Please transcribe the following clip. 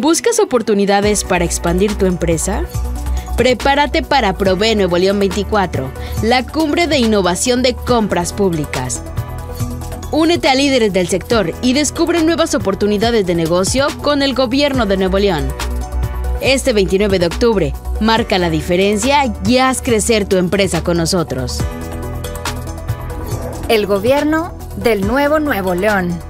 ¿Buscas oportunidades para expandir tu empresa? Prepárate para Prove Nuevo León 24, la cumbre de innovación de compras públicas. Únete a líderes del sector y descubre nuevas oportunidades de negocio con el gobierno de Nuevo León. Este 29 de octubre, marca la diferencia y haz crecer tu empresa con nosotros. El gobierno del nuevo Nuevo León.